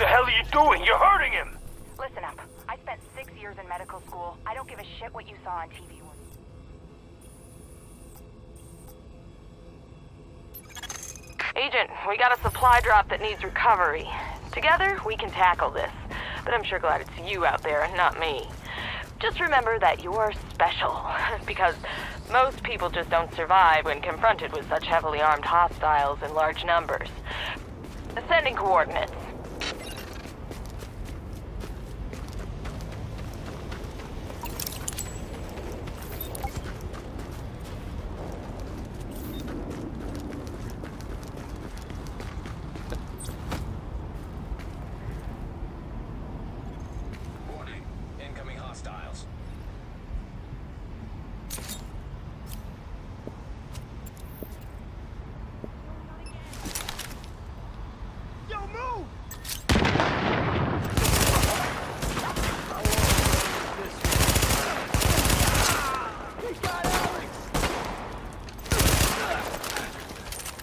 What the hell are you doing? You're hurting him! Listen up. I spent six years in medical school. I don't give a shit what you saw on TV. Agent, we got a supply drop that needs recovery. Together, we can tackle this. But I'm sure glad it's you out there and not me. Just remember that you're special, because most people just don't survive when confronted with such heavily armed hostiles in large numbers. Sending coordinates.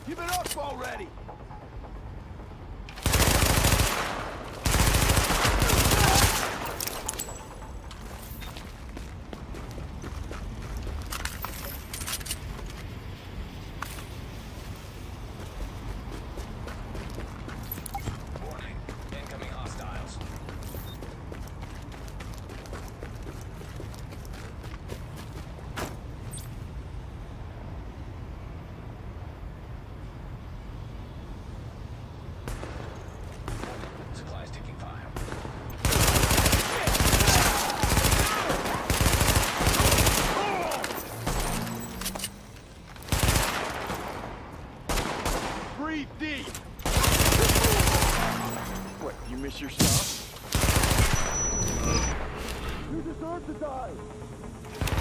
Give been up already! What, your stuff? You deserve to die!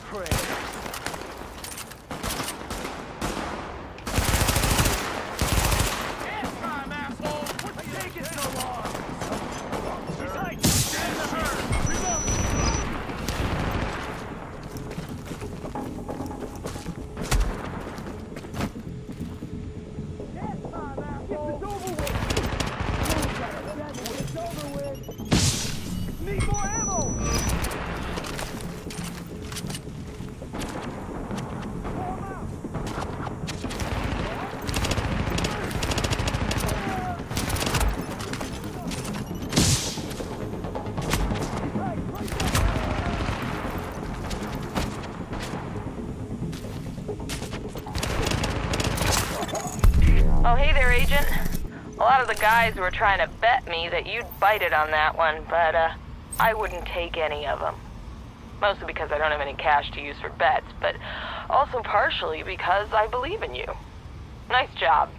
Say Oh, hey there, Agent. A lot of the guys were trying to bet me that you'd bite it on that one, but, uh, I wouldn't take any of them. Mostly because I don't have any cash to use for bets, but also partially because I believe in you. Nice job.